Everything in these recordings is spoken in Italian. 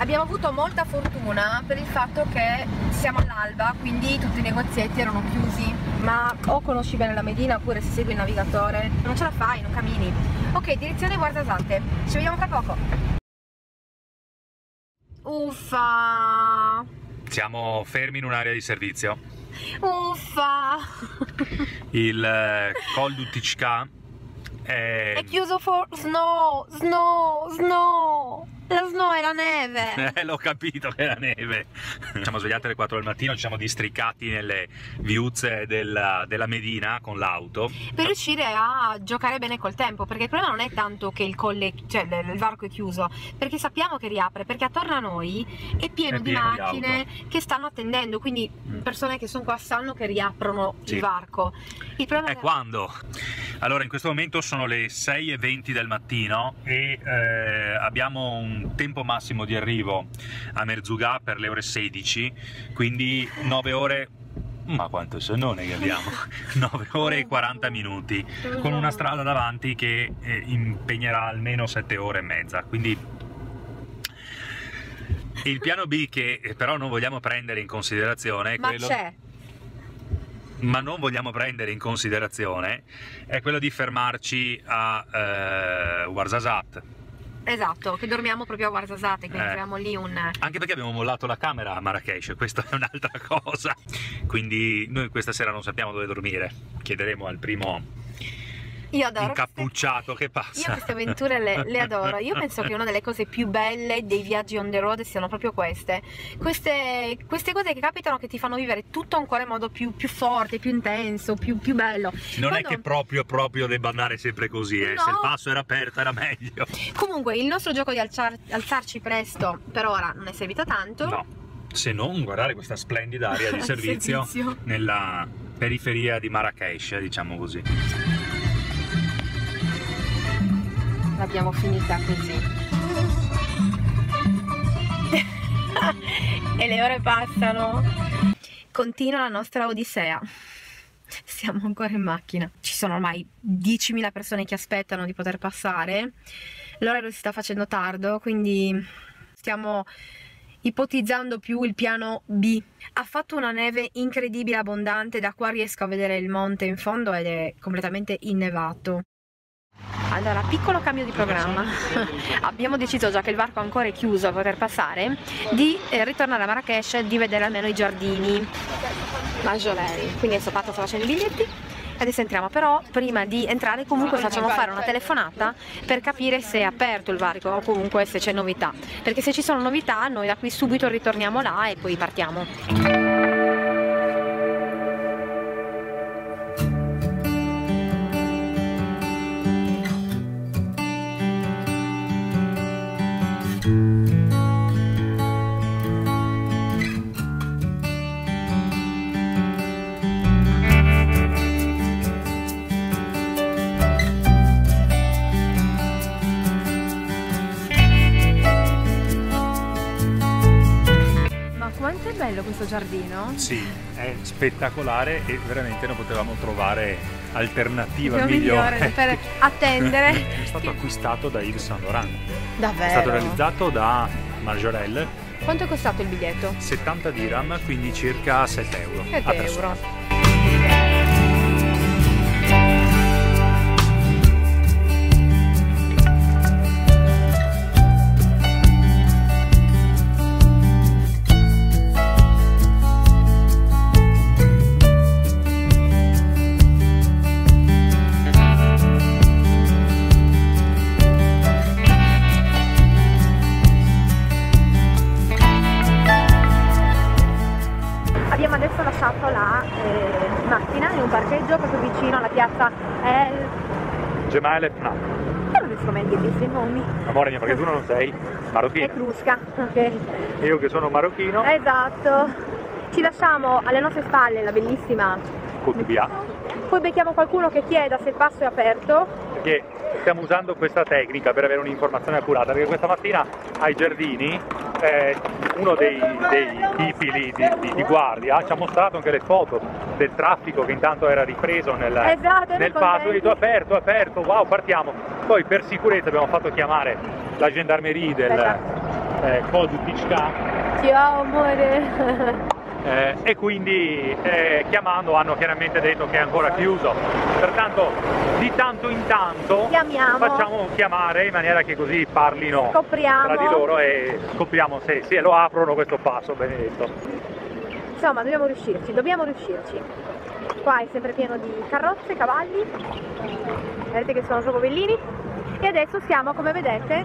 Abbiamo avuto molta fortuna per il fatto che siamo all'alba, quindi tutti i negozietti erano chiusi. Ma o conosci bene la Medina oppure se segui il navigatore, non ce la fai, non cammini. Ok, direzione Guardasate. Ci vediamo tra poco. Uffa! Siamo fermi in un'area di servizio. Uffa! Il eh, Col du è... È chiuso for snow, snow, snow. La snow è la neve. Eh, l'ho capito che era neve. Ci siamo svegliati alle 4 del mattino, ci siamo districati nelle viuzze della, della Medina con l'auto. Per riuscire a giocare bene col tempo, perché il problema non è tanto che il colle, cioè il varco è chiuso, perché sappiamo che riapre, perché attorno a noi è pieno, È di pieno di macchine che stanno attendendo, quindi Mm. persone che sono qua sanno che riaprono Sì. il varco. Il problema E quando? Allora, in questo momento sono le 6.20 del mattino e eh, abbiamo un tempo massimo di arrivo a Merzugà per le ore 16, quindi 9 ore... Ma quanto sonone che abbiamo! 9 ore e 40 minuti, con una strada davanti che eh, impegnerà almeno 7 ore e mezza, quindi il piano B che eh, però non vogliamo prendere in considerazione è Ma quello c'è. ma non vogliamo prendere in considerazione è quello di fermarci a eh, Ouarzazate Esatto, che dormiamo proprio a Guardasate, quindi Eh. troviamo lì un... anche perché abbiamo mollato la camera a Marrakesh questa è un'altra cosa quindi noi questa sera non sappiamo dove dormire chiederemo al primo Io adoro queste- incappucciato che Io passa queste avventure le, le adoro. Io penso che una delle cose più belle dei viaggi on the road siano proprio queste. Queste, queste cose che capitano che ti fanno vivere tutto ancora in modo più, più forte, più intenso, più, più bello. non è Quando- che proprio proprio debba andare sempre così eh. No. se il passo era aperto era meglio Comunque, il nostro gioco di alzar- alzarci presto per ora non è servito tanto. no se non guardare questa splendida area di servizio Servizio. nella periferia di Marrakesh diciamo così L'abbiamo finita così. e le ore passano. Continua la nostra odissea. Siamo ancora in macchina. Ci sono ormai 10.000 persone che aspettano di poter passare. L'orario si sta facendo tardo, quindi stiamo ipotizzando più il piano B. Ha fatto una neve incredibile, abbondante, da qua riesco a vedere il monte in fondo ed è completamente innevato. Allora, piccolo cambio di programma. Abbiamo deciso, già che il varco ancora è chiuso a poter passare, di eh, ritornare a Marrakesh e di vedere almeno i giardini Maggiorelli. Quindi adesso Pato sta facendo i biglietti adesso entriamo. Però prima di entrare comunque facciamo fare una telefonata per capire se è aperto il varco o comunque se c'è novità. Perché se ci sono novità noi da qui subito ritorniamo là e poi partiamo. Bello questo giardino? Sì, è spettacolare e veramente non potevamo trovare alternativa Che migliore. per attendere. è stato acquistato da Yves Saint Laurent. Davvero? È stato realizzato da Marjorelle, Quanto è costato il biglietto? 70 dirham, quindi circa 7 euro. 7 a persona. euro. E. Io non riesco mai a dirli questi nomi. Amore mio, perché tu non sei marocchino. Crusca, ok. Io che sono marocchino, Esatto. Ci lasciamo alle nostre spalle la bellissima. Kutubia, Poi becchiamo qualcuno che chieda se il passo è aperto. perché stiamo usando questa tecnica per avere un'informazione accurata, perché questa mattina ai giardini eh, uno dei, dei tipi lì di, di- di guardia ci ha mostrato anche le foto del traffico che intanto era ripreso nel, Esatto, nel passo, detto aperto, aperto, wow, partiamo. Poi per sicurezza abbiamo fatto chiamare la gendarmerie del, eh, Kozutichka. Ciao amore! Eh, e quindi eh, chiamando hanno chiaramente detto che è ancora chiuso. Pertanto di tanto in tanto Chiamiamo. facciamo chiamare in maniera che così parlino Scopriamo. tra di loro e scopriamo se sì, lo aprono questo passo benedetto. Insomma, dobbiamo riuscirci, dobbiamo riuscirci. Qua è sempre pieno di carrozze, cavalli. Vedete che sono proprio bellini. E adesso stiamo, come vedete,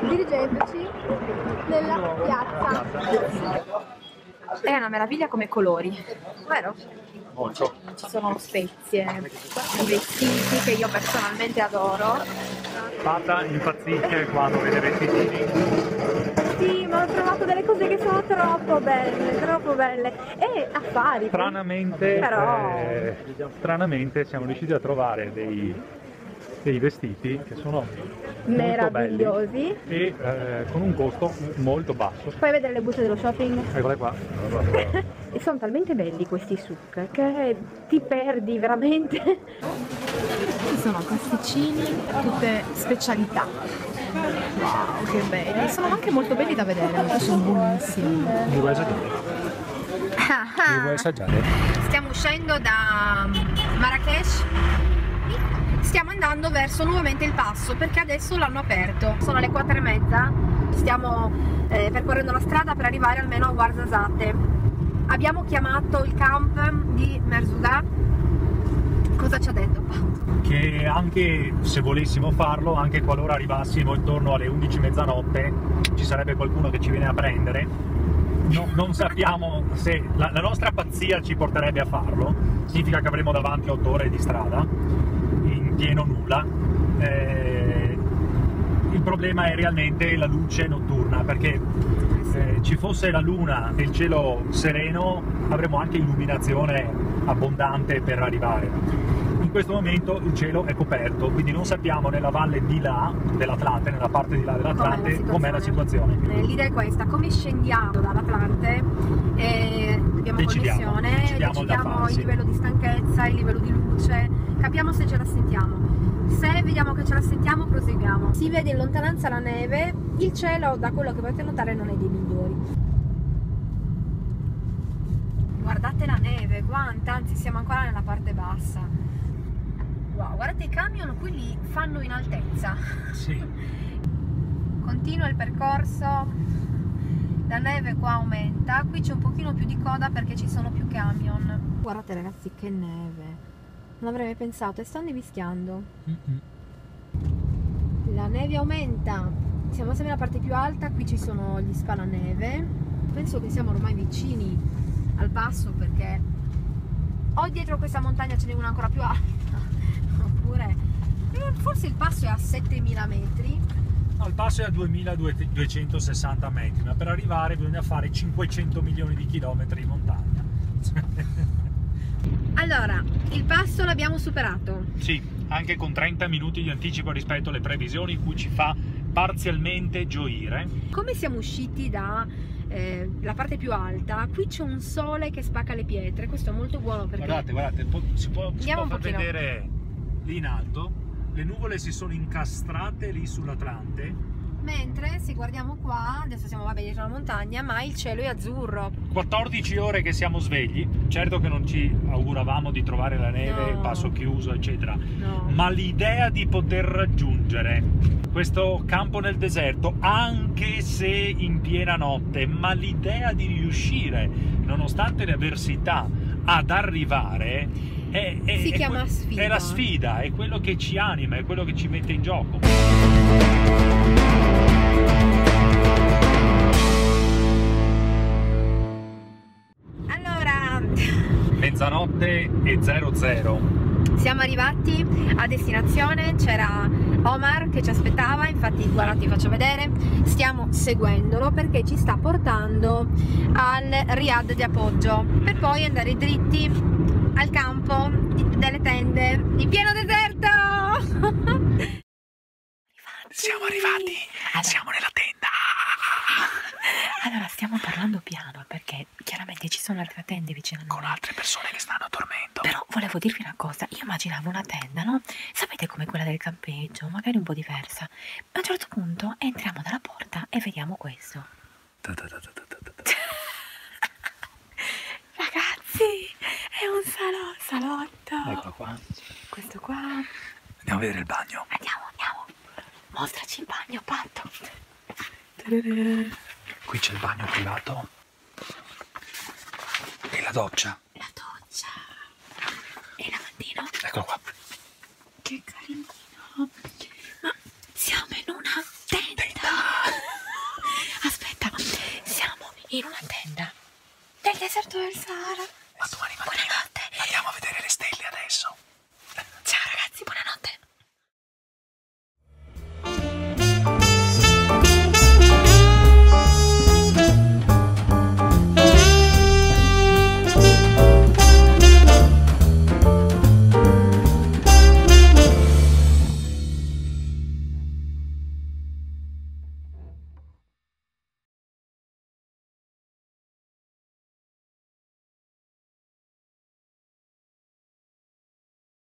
dirigendoci nella piazza. È una meraviglia come colori, vero? Molto. Ci sono spezie, vestiti che io personalmente adoro. Fata impazzisce quando vede vestitini. Sì, ma ho trovato delle cose che sono troppo belle, troppo belle. E affari. Stranamente, Però- eh, stranamente siamo riusciti a trovare dei, dei vestiti che sono Meravigliosi. e eh, con un costo molto basso. Puoi vedere le buste dello shopping? Eccole qua. E sono talmente belli questi suk che ti perdi veramente. Ci sono pasticcini, tutte specialità. Wow, che belli! Sono anche molto belli da vedere, sono buonissimi. Mi vuoi assaggiare? Mi vuoi assaggiare? Stiamo uscendo da Marrakesh. Stiamo andando verso nuovamente il passo perché adesso l'hanno aperto. Sono le 4 e mezza. Stiamo eh, percorrendo la strada per arrivare almeno a Ouarzazate. Abbiamo chiamato il camp di Merzouga. Cosa ci ha detto? Che anche se volessimo farlo, anche qualora arrivassimo intorno alle 11 mezzanotte, ci sarebbe qualcuno che ci viene a prendere. No- non sappiamo se la, la nostra pazzia ci porterebbe a farlo, significa che avremo davanti 8 ore di strada pieno nulla. Eh, il problema è realmente la luce notturna perché se ci fosse la luna e il cielo sereno avremo anche illuminazione abbondante per arrivare. In questo momento il cielo è coperto, quindi non sappiamo nella valle di là dell'Atlante, nella parte di là dell'Atlante, com'è la situazione. Eh, L'idea è questa, come scendiamo dall'Atlante e abbiamo Decidiamo, connessione, decidiamo decidiamo il livello di stanchezza, il livello di luce, capiamo se ce la sentiamo. Se vediamo che ce la sentiamo, proseguiamo. Si vede in lontananza la neve, il cielo, da quello che potete notare, non è dei migliori. Guardate la neve, quanta, anzi siamo ancora nella parte bassa. Wow, guardate i camion, quelli fanno in altezza. Sì. Continua il percorso, la neve qua aumenta, qui c'è un pochino più di coda perché ci sono più camion. Guardate ragazzi che neve, non avrei mai pensato e sta nevischiando. La neve aumenta, siamo sempre nella parte più alta, qui ci sono gli spalaneve, penso che siamo ormai vicini al passo perché o dietro questa montagna ce n'è una ancora più alta, oppure eh, forse il passo è a 7000 metri. No, il passo è a 2260 metri, ma per arrivare bisogna fare 500 milioni di chilometri in montagna. Allora, il passo l'abbiamo superato. Sì, anche con 30 minuti di anticipo rispetto alle previsioni, cui ci fa parzialmente gioire. Come siamo usciti dalla parte più alta, qui c'è un sole che spacca le pietre. Questo è molto buono perché Guardate, guardate, si può, si Andiamo può far vedere lì in alto, le nuvole si sono incastrate lì sull'Atlante, mentre se guardiamo qua, adesso siamo vabbè dietro la montagna, ma il cielo è azzurro. 14 ore che siamo svegli, certo che non ci auguravamo di trovare la neve, No. il passo chiuso, eccetera, No. ma l'idea di poter raggiungere questo campo nel deserto, anche se in piena notte, ma l'idea di riuscire, nonostante le avversità, ad arrivare è, è- Si è chiama que- sfida. È la sfida, è quello che ci anima, è quello che ci mette in gioco. Allora, Mezzanotte e 00. siamo arrivati a destinazione, c'era Omar che ci aspettava, infatti guardate vi faccio vedere, stiamo seguendolo perché ci sta portando al Riyadh di appoggio per poi andare dritti al campo delle tende in pieno deserto! Siamo arrivati, siamo nella tenda. Allora, stiamo parlando piano perché chiaramente ci sono altre tende vicino a noi. Con altre persone che stanno dormendo. Però volevo dirvi una cosa, io immaginavo una tenda, no? Sapete come quella del campeggio, magari un po' diversa. A un certo punto entriamo dalla porta e vediamo questo. Ragazzi, è un salotto. salotto. Ecco qua. Questo qua. Andiamo a vedere il bagno. Andiamo, andiamo. Mostraci il bagno, Patto. Qui c'è il bagno privato. E la doccia. La doccia. E il lavandino. Eccolo qua. Che carino. Ma siamo in una tenda. Aspetta, siamo in una tenda del deserto del Sahara.